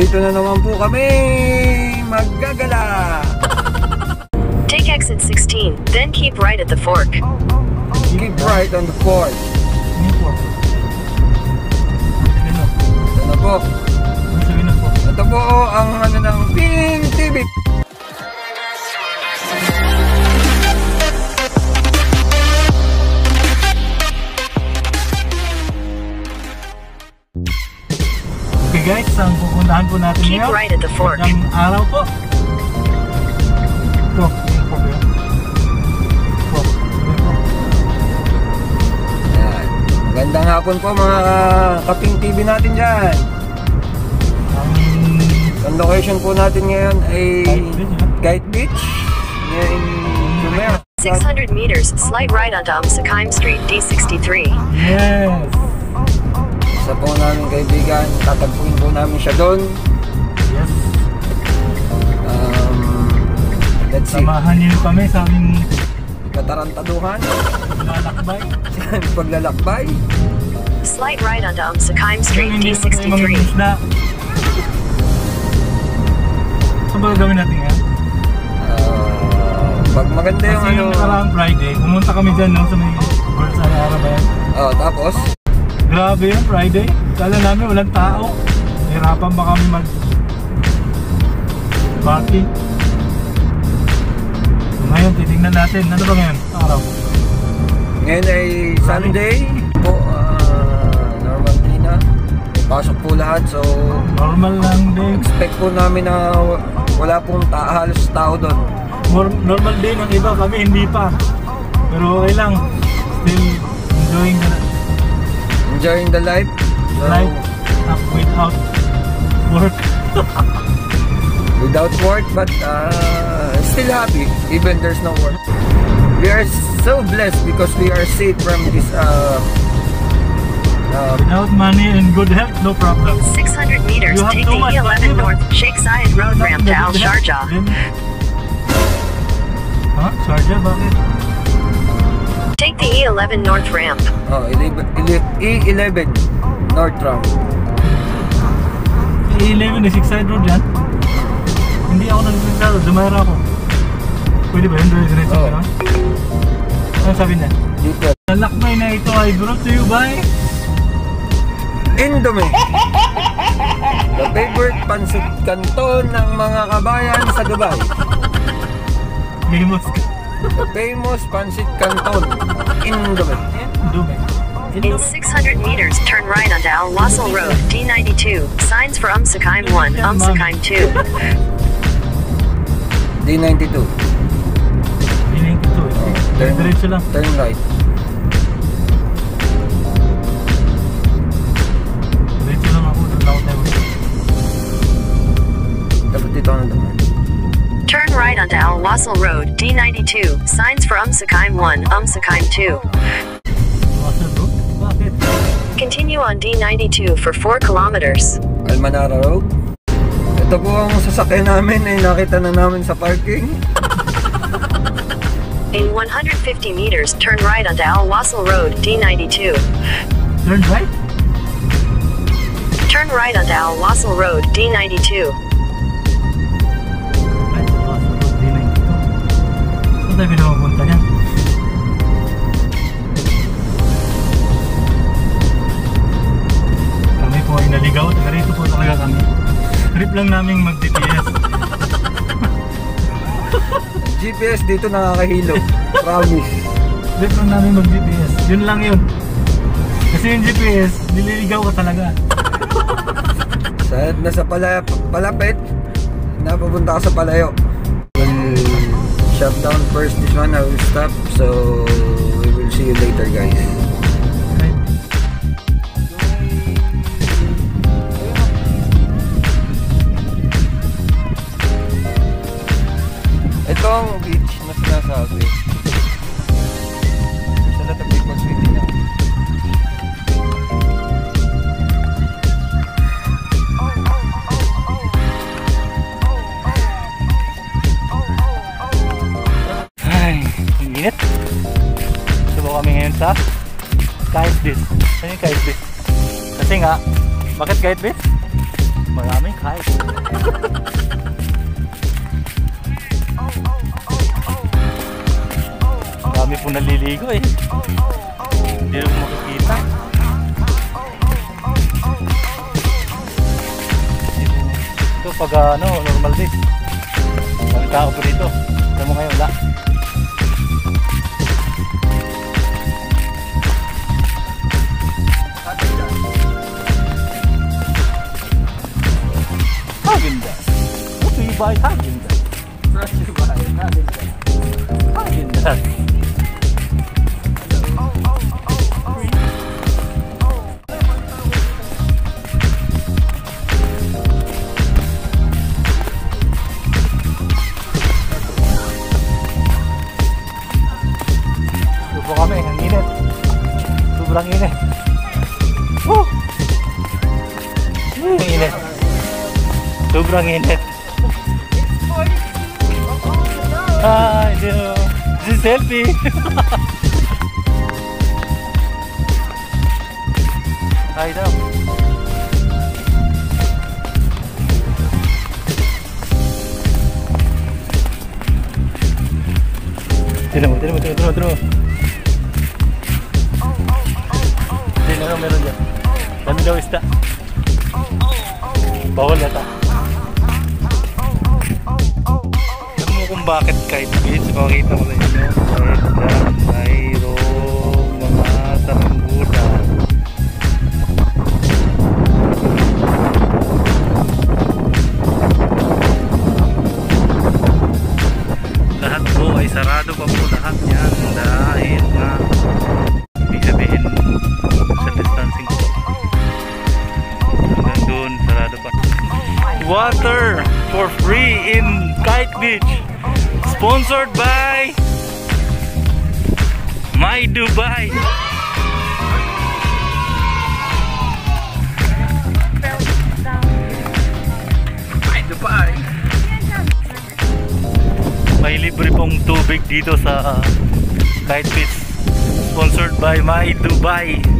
Dito na naman po kami maggagala. Take exit 16, then keep right at the fork. Keep right on the? Ano? Ito na po. Sabihin na po? Ito po ang ano ng Ping TV. Okay guys, ang pupuntahan po natin Keep ngayon. right at the fork. Ang araw po. Ito, yung po yun? Po, hapon po mga kaping TV natin dyan. Ang location po natin ngayon ay Kite Beach. Ngayon in Lumer. 600 meters, slight right onto Umsakheim Street, D63. Yes! Isa po namin kaibigan. Tatagpuin po namin siya doon. Yes! Um, let's see. Samahan niyo kami sa aming Katarantaduhan. lalakbay. Paglalakbay. Slight right onto Umsakheim Street, Yung hindi pa tayo mga D63. isda. Saan ba gagawin natin yan? Ah, pag maganda yung Kasi ano. yung nakaraang Friday, pumunta kami dyan no, sa may Bursa Araba ba yan? Oh, tapos. Grabe yun, Friday. Kala namin walang tao. Hirapan ba kami mag party? So, ngayon, titignan natin. Ano ba ngayon? Araw. Ngayon ay Sunday. Po, ah, normal din na. May pasok po lahat. So, Normal lang day. expect po namin na wa- wala pong ta halos tao doon. Nor- normal day ng iba. Kami hindi pa. Pero okay lang. Still enjoying the Enjoying the life. So, life without work. without work but uh, still happy even there's no work. We are so blessed because we are safe from this uh, uh, Without money and good health, no problem. 600 meters, You have take too the much E11 money, but- North Sheikh Zayed Road ramp to Al Sharjah. Then- Ha? Sharjah? Bakit? Take the E11 North ramp. oh, 11, E11 North Trump. E11 is 6 side road yan. Hindi ako nagsisigaro, dumayara ako. Pwede ba yun? Diretso Oo. ka lang? Ano sabi niya? Dito. Lalakbay na ito ay brought to you by Indomie. The favorite pansit canton ng mga kabayan sa Dubai. Famous The famous pansit canton. Indomie. Dubai. In 600 meters, turn right onto Al Wasl Road, D92. Signs for Umsakheim 1, Umsakheim 2. D92. Piling ito. turn- Turn right. Diretso lang ako. Doon ako tayo. Dapat dito ako naman. Turn right onto Al Wasl Road, D92. Signs for Umsakheim 1, Umsakheim 2. Wasser road? Bakit? Continue on D92 for 4 kilometers. Almanara Road. Ito po ang sasakyan namin ay nakita na namin sa parking. In 150 meters, turn right onto Al Wasl Road, D92. Turn right? Turn right onto Al Wasl Road, D92. Saan tayo pinapunta niyan? Kami po ay naligaw. Taga rito po talaga kami. Trip lang namin mag-DPS. GPS dito nakakahilo. Promise. Trip lang namin mag-GPS. Yun lang yun. Kasi yung GPS, nililigaw ka talaga. Sa nasa pala, palapit, napapunta ka sa palayo. We'll shut down first this one. I will stop. So, we will see you later guys. Right? Ito ang beach na sinasabi. Init. Subo kami ngayon sa Kite Beach. Saan yung Kite Beach? Kasi nga, bakit Kite Beach? maraming kite. Dami po naliligo eh. Hindi rin makikita. Ito pag ano, normal days. Ang tao po dito. Ito mo ngayon, wala. Hi, Dino. This is selfie. Hi daw. Tinan mo, tinan mo, tinan mo, tinan mo. Tinan mo, meron dyan. Dami daw isda. Mo bakit kahit beach, makikita ko sa inyo. Dahil dyan libre pong tubig dito sa Kite Beach. Sponsored by My Dubai.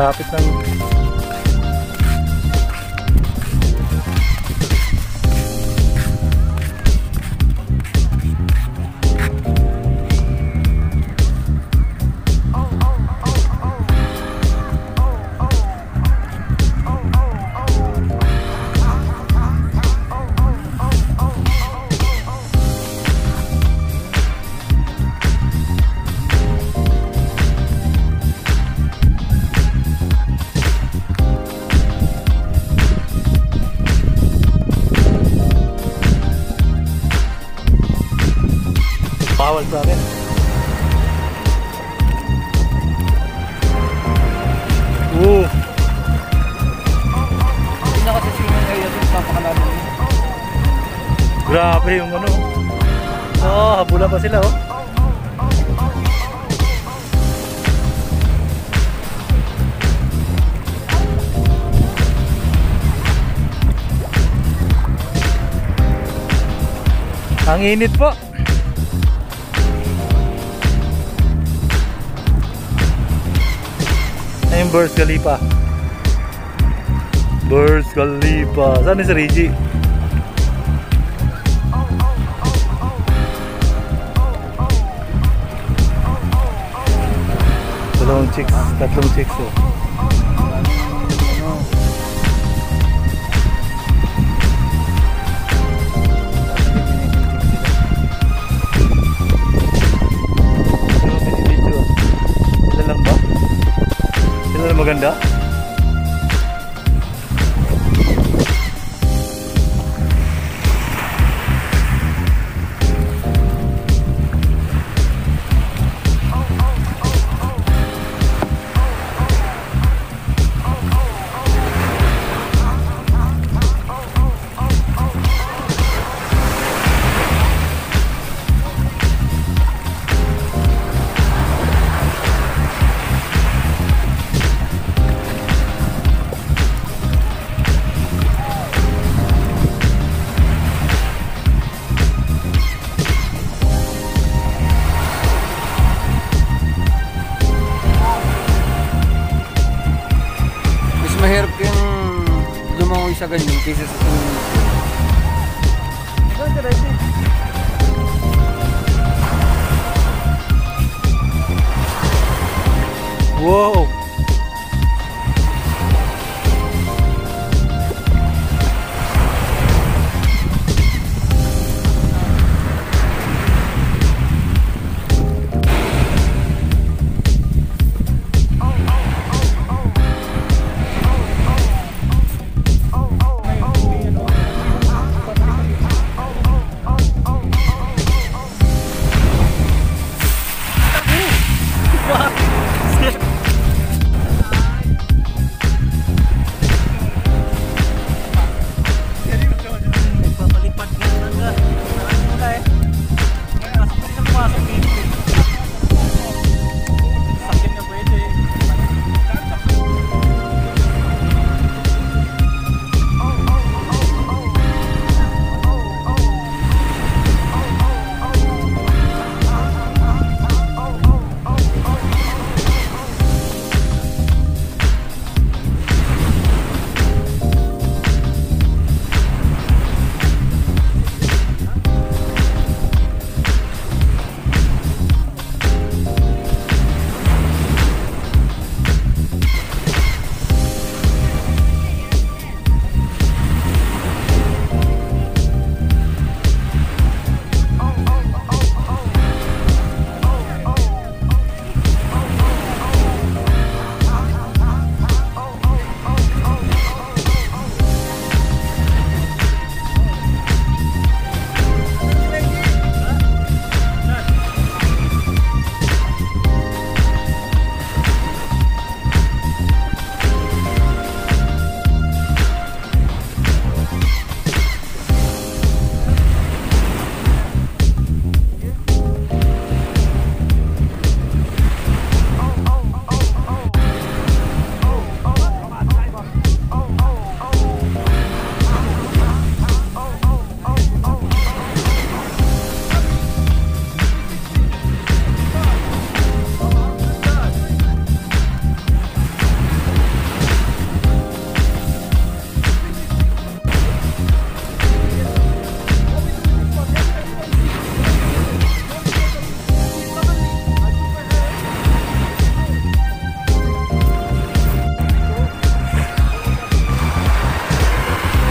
Malapit lang. Ang init po. Ayun Burj Khalifa. Burj Khalifa. Saan ni si Reggie? Dalawang chicks, tatlong chicks oh. 跟你们 in.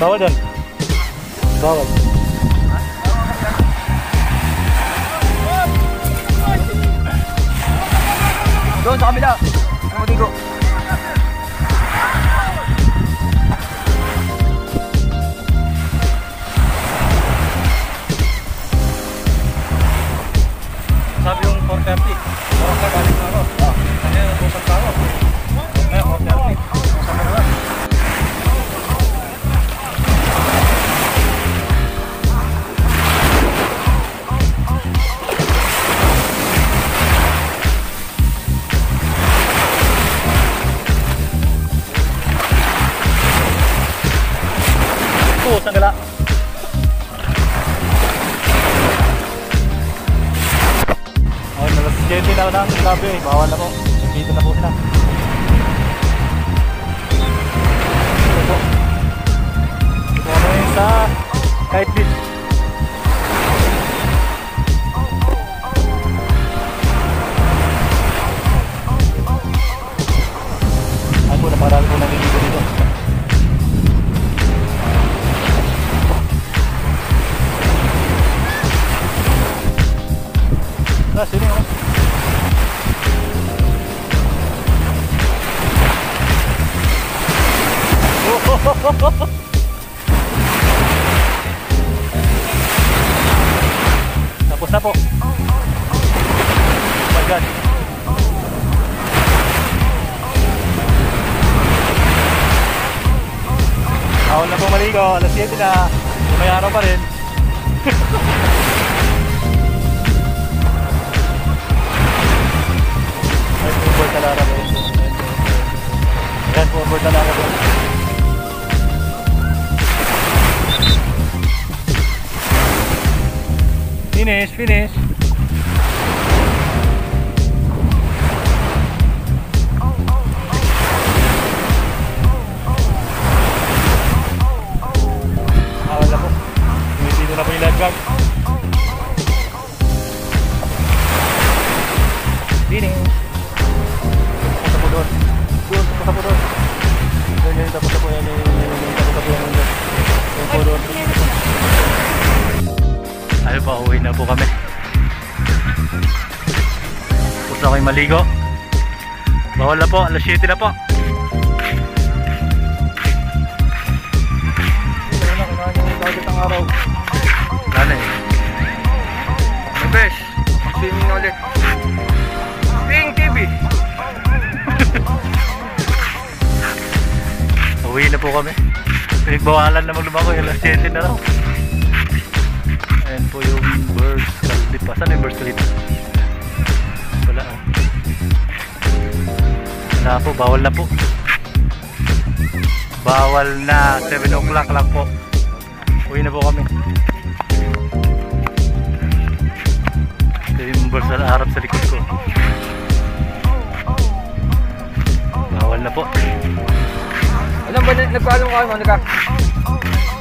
Давай, dan, Давай. Don't stop me now. Grabe, bawal na po. Dito na po sila. Bawal na po maligo. Alas 7 na. May araw pa rin. Ay, po board talaga po. Yan po, board talaga po. Finish, finish. Maligo. Bawal na po, alas 7 na po. Na, araw. Na eh. My best. Swimming ulit. Ping TV. Uwi na po kami. Pinagbawalan na maglumangoy. Alas 7 na raw. Ayan po yung Burj Khalifa. Saan yung Burj Khalifa? Wala po. Bawal na po. Bawal na. 7 o'clock lang po. Uwi na po kami. Ito yung Burj Al Arab sa likod ko. Bawal na po. Alam ba, nagpaalam ka, Monica?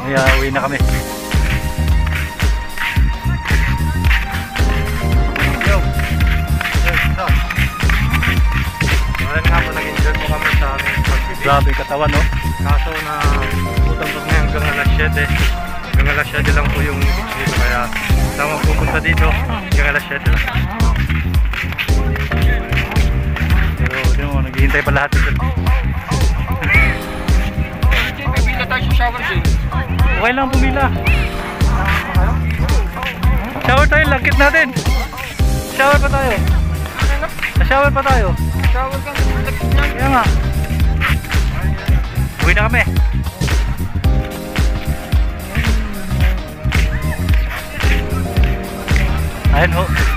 Kaya uwi na kami. Grabe yung katawan, no? Kaso na utang po ngayon hanggang alas 7. Hanggang alas 7 lang po yung beach dito. Kaya tama pupunta dito hanggang alas 7 lang. Pero, di mo, naghihintay pa lahat dito. Pipila tayo sa shower gym. Okay lang pumila. Shower tayo, langkit natin. Shower pa tayo. Shower pa tayo. Shower ka. Kaya nga. Uwi na kami. Ayun ho.